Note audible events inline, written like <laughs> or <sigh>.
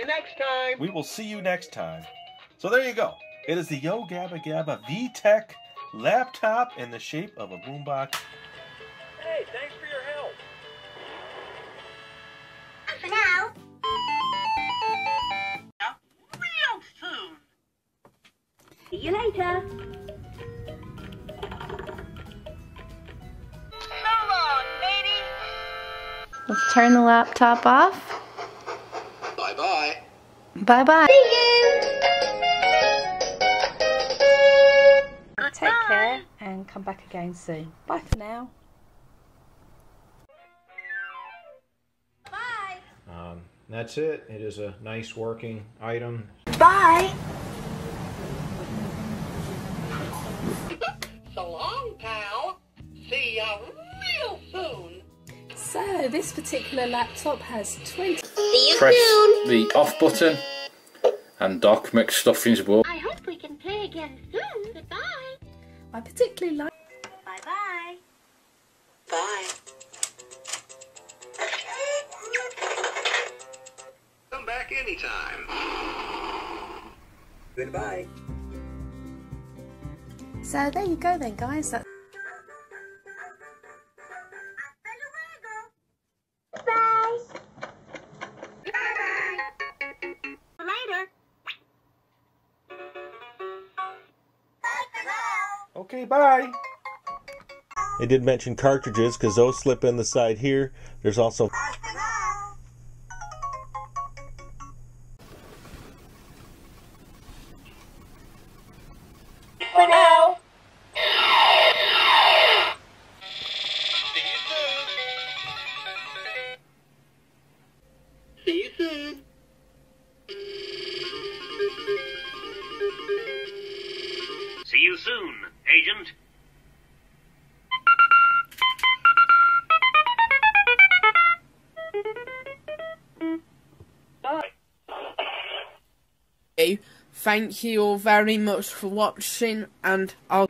you next time. We will see you next time. So there you go. It is the Yo Gabba Gabba VTech laptop in the shape of a boombox. Hey, thanks for your help. For now. Real soon. See you later. So long, lady. Let's turn the laptop off. Bye bye. Bye bye. Take care and come back again soon. Bye for now. Bye. Um, that's it. It is a nice working item. Bye. <laughs> So long, pal. See ya real soon. So, this particular laptop has 20. See you Press soon. the off button and Doc McStuffins will. I hope we can play again soon. Goodbye. I particularly like. Bye bye. Bye. Come back anytime. Goodbye. So, there you go then, guys. That Okay, bye. They did mention cartridges because those slip in the side here. There's also For now. See you soon. Agent. Thank you all very much for watching, and I'll